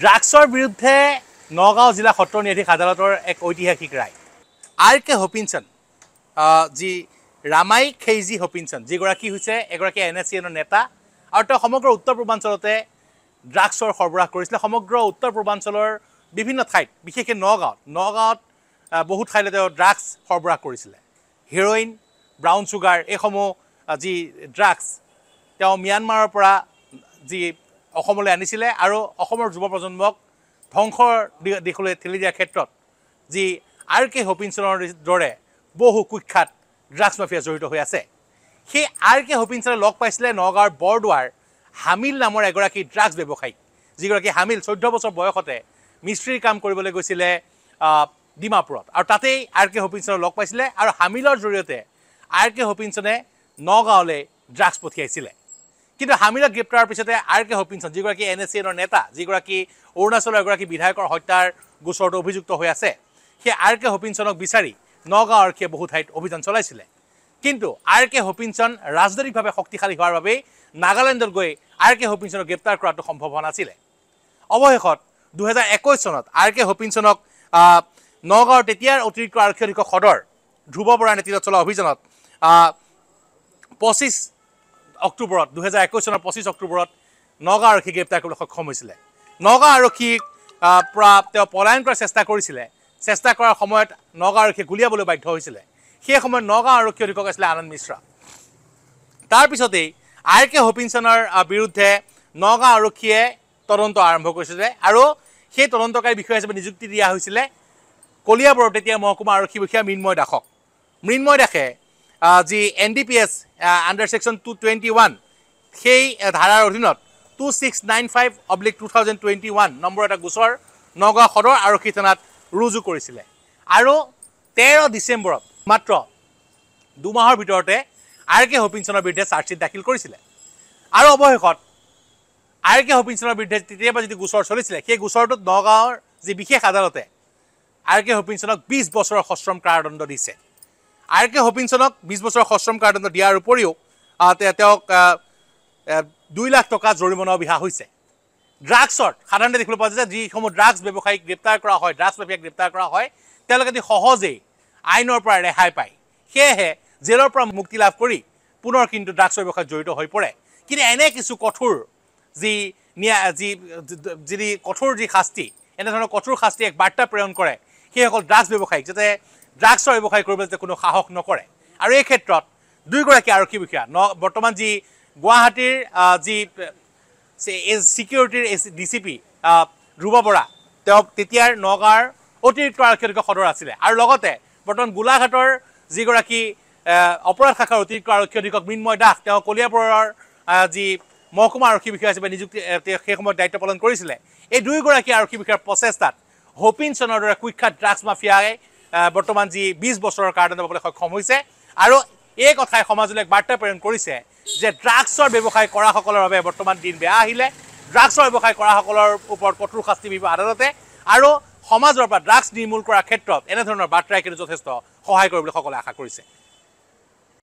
ড্ৰাগছৰ বিৰুদ্ধে নগাঁও জিলা সত্ৰ ন্যায়াধীশ আদালতৰ এক ঐতিহাসিক ৰায়। আৰ কে হপিনছন যি ৰামাই খেইজি হপিনছন যিগৰাকী হৈছে এগৰাকী এন এছ চি এনৰ নেতা আৰু তেওঁ সমগ্ৰ উত্তৰ পূৰ্বাঞ্চলতে ড্ৰাগছৰ সৰবৰাহ কৰিছিলে। সমগ্ৰ উত্তৰ পূৰ্বাঞ্চলৰ বিভিন্ন ঠাইত বিশেষকৈ নগাঁৱত নগাঁৱত বহু ঠাইলৈ তেওঁ ড্ৰাগছ সৰবৰাহ কৰিছিলে। হিৰ'ইন ব্ৰাউন চুগাৰ এইসমূহ যি ড্ৰাগছ তেওঁ ম্যানমাৰৰ পৰা যি অসমলৈ আনিছিলে আৰু অসমৰ যুৱ প্ৰজন্মক ধ্বংসৰ দিশলৈ ঠেলি দিয়াৰ ক্ষেত্ৰত যি আৰ কে হপিনছনৰ দৰে বহু কুখ্যাত ড্ৰাগছ মাফিয়া জড়িত হৈ আছে। সেই আৰ কে হপিনছনে লগ পাইছিলে নগাঁৱৰ বৰদোৱাৰ হামিল নামৰ এগৰাকী ড্ৰাগছ ব্যৱসায়ীক যিগৰাকী হামিল চৈধ্য বছৰ বয়সতে মিস্ত্ৰীৰ কাম কৰিবলৈ গৈছিলে ডিমাপুৰত। আৰু তাতেই আৰ কে হপিনছনক লগ পাইছিলে আৰু হামিলৰ জৰিয়তে আৰ কে হপিনছনে নগাঁৱলৈ ড্ৰাগছ পঠিয়াইছিলে। কিন্তু হামিলক গ্ৰেপ্তাৰৰ পিছতে আৰ কে হপিনছন যিগৰাকী এন এছ চি এনৰ নেতা যিগৰাকী অৰুণাচলৰ এগৰাকী বিধায়কৰ হত্যাৰ গোচৰটো অভিযুক্ত হৈ আছে সেই আৰ কে হপিনছনক বিচাৰি নগাঁও আৰক্ষীয়ে বহু ঠাইত অভিযান চলাইছিলে। কিন্তু আৰ কে হপিনছন ৰাজনৈতিকভাৱে শক্তিশালী হোৱাৰ বাবেই নাগালেণ্ডত গৈ আৰ কে হপিনছনক গ্ৰেপ্তাৰ কৰাটো সম্ভৱ হোৱা নাছিলে। অৱশেষত দুহেজাৰ একৈছ চনত আৰ কে হপিনছনক নগাঁৱৰ তেতিয়াৰ অতিৰিক্ত আৰক্ষী অধীক্ষক সদৰ ধ্ৰুৱ বৰাৰ নেতৃত্বত চলোৱা অভিযানত পঁচিছ অক্টোবৰত দুহেজাৰ একৈছ চনৰ পঁচিছ অক্টোবৰত নগাঁও আৰক্ষী গ্ৰেপ্তাৰ কৰিবলৈ সক্ষম হৈছিলে। নগাঁও আৰক্ষীক পৰা তেওঁ পলায়ন কৰাৰ চেষ্টা কৰিছিলে। চেষ্টা কৰাৰ সময়ত নগাঁও আৰক্ষীয়ে গুলিয়াবলৈ বাধ্য হৈছিলে। সেই সময়ত নগাঁও আৰক্ষী অধীক্ষক আছিলে আনন্দ মিশ্ৰা। তাৰপিছতেই আৰ কে হপিনছনৰ বিৰুদ্ধে নগাঁও আৰক্ষীয়ে তদন্ত আৰম্ভ কৰিছিলে আৰু সেই তদন্তকাৰী বিষয়া হিচাপে নিযুক্তি দিয়া হৈছিলে কলিয়াবৰৰ তেতিয়া মহকুমা আৰক্ষী বিষয়া মৃন্ময় দাসক। মৃন্ময় দাসে যি N D P S under section two twenty one সেই ধাৰাৰ অধীনত two six nine five oblique two thousand twenty one number এটা গোচৰ নগাঁও সদৰ আৰক্ষী থানাত ৰুজু কৰিছিলে। আৰু তেৰ ডিচেম্বৰত মাত্ৰ দুমাহৰ ভিতৰতে আৰ কে হপিনছনৰ বিৰুদ্ধে চাৰ্জশ্বীট দাখিল কৰিছিলে। আৰু অৱশেষত আৰ কে হপিনছনৰ বিৰুদ্ধে তেতিয়াৰ যিটো গোচৰ চলিছিলে সেই গোচৰটোত নগাঁৱৰ যি বিশেষ আদালতে আৰ কে হপিনছনক বিছ বছৰৰ সশ্ৰম কাৰাদণ্ড দিছে। আৰ কে হপিনছনক বিছ বছৰৰ সশ্ৰম কাৰাদণ্ড দিয়াৰ উপৰিও তেওঁক দুই লাখ টকা জৰিমনাও বিহা হৈছে। ড্ৰাগছত সাধাৰণতে দেখিবলৈ পোৱা যায় যে যিসমূহ ড্ৰাগছ ব্যৱসায়ীক গ্ৰেপ্তাৰ কৰা হয় ড্ৰাগছ মাফিয়াক গ্ৰেপ্তাৰ কৰা হয় তেওঁলোকে অতি সহজেই আইনৰ পৰা ৰেহাই পায়। সেয়েহে জেলৰ পৰা মুক্তি লাভ কৰি পুনৰ কিন্তু ড্ৰাগছৰ ব্যৱসায়ত জড়িত হৈ পৰে। কিন্তু এনে কিছু কঠোৰ যি ন্যায় যি যি কঠোৰ যি শাস্তি এনেধৰণৰ কঠোৰ শাস্তি এক বাৰ্তা প্ৰেৰণ কৰে সেইসকল ড্ৰাগছ ব্যৱসায়ীক যাতে ড্ৰাগছৰ ব্যৱসায় কৰিবলৈ যাতে কোনো সাহস নকৰে। আৰু এই ক্ষেত্ৰত দুয়োগৰাকী আৰক্ষী বিষয়া ন বৰ্তমান যি গুৱাহাটীৰ যি ছিকিউৰিটিৰ D C P Dhruba Bora তেওঁ তেতিয়াৰ নগাঁৱৰ অতিৰিক্ত আৰক্ষী অধীক্ষক সদৰ আছিলে। আৰু লগতে বৰ্তমান গোলাঘাটৰ যিগৰাকী অপৰাধ শাখাৰ অতিৰিক্ত আৰক্ষী অধীক্ষক মৃন্ময় দাস তেওঁ কলিয়াবৰৰ আহ, যি মহকুমা আৰক্ষী বিষয়া হিচাপে নিযুক্তি সেই সময়ত দায়িত্ব পালন কৰিছিলে। এই দুয়োগৰাকী আৰক্ষী বিষয়াৰ প্ৰচেষ্টাত হপিনছনৰ দৰে কুখ্যাত ড্ৰাগছ মাফিয়াই বৰ্তমান যি বিছ বছৰৰ কাৰ্ডন পাবলৈ সক্ষম হৈছে। আৰু এই কথাই সমাজলৈ এক বাৰ্তা প্ৰেৰণ কৰিছে যে ড্ৰাগছৰ ব্যৱসায় কৰাসকলৰ বাবে বৰ্তমান দিন বেয়া আহিলে। ড্ৰাগছৰ ব্যৱসায় কৰাসকলৰ ওপৰত কঠোৰ শাস্তি বিহিব আদালতে। আৰু সমাজৰ পৰা ড্ৰাগছ নিৰ্মূল কৰাৰ ক্ষেত্ৰত এনেধৰণৰ বাৰ্তাই কিন্তু যথেষ্ট সহায় কৰিবলৈ সকলোৱে আশা কৰিছে।